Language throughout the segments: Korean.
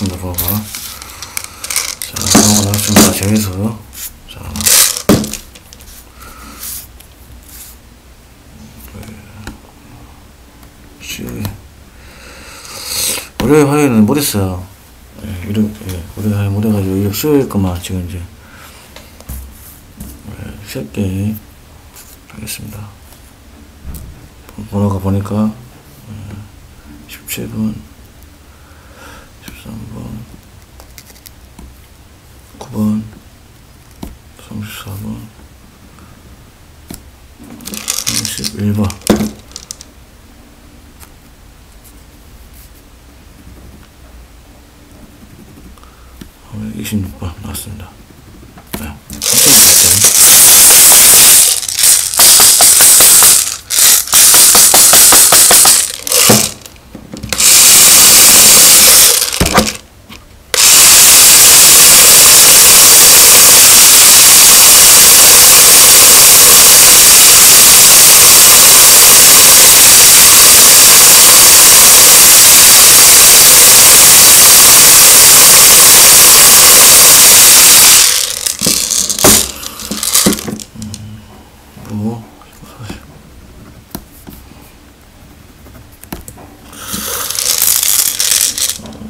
나왔습니다 버거 자 버거 나왔습니다. 재밌어. 자. 월요일 화요일은 못했어요. 예, 일요, 예, 월요일 화요일 못해가지고 수요일 것만 지금 이제. 예, 새끼 하겠습니다. 번호가 보니까 예, 17분. 34번, 31번. 26번 나왔습니다. 뭐,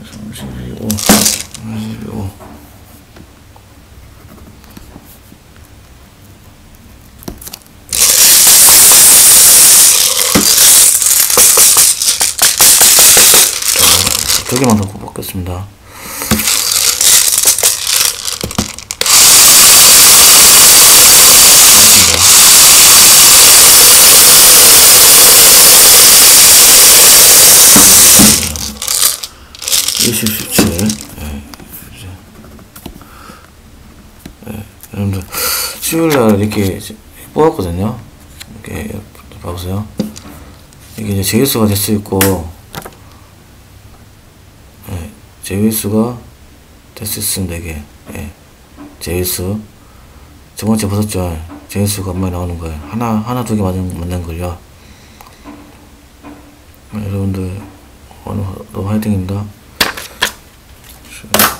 32, 32, 두 개만 더 뽑겠습니다. 이십, 십칠. 예, 이제. 예, 여러분들, 수요일 날 이렇게 이제 뽑았거든요. 이렇게, 봐보세요. 이게 이제 제일수가 될 수 있고, 예, 제일수가 될 수 있습니다, 이게. 예, 제일수. 저번 주에 보셨죠? 제일수가 많이 나오는 거예요. 하나, 하나, 두 개 맞는, 맞는 걸요. 예, 여러분들, 오늘도 화이팅입니다. Dankeschön.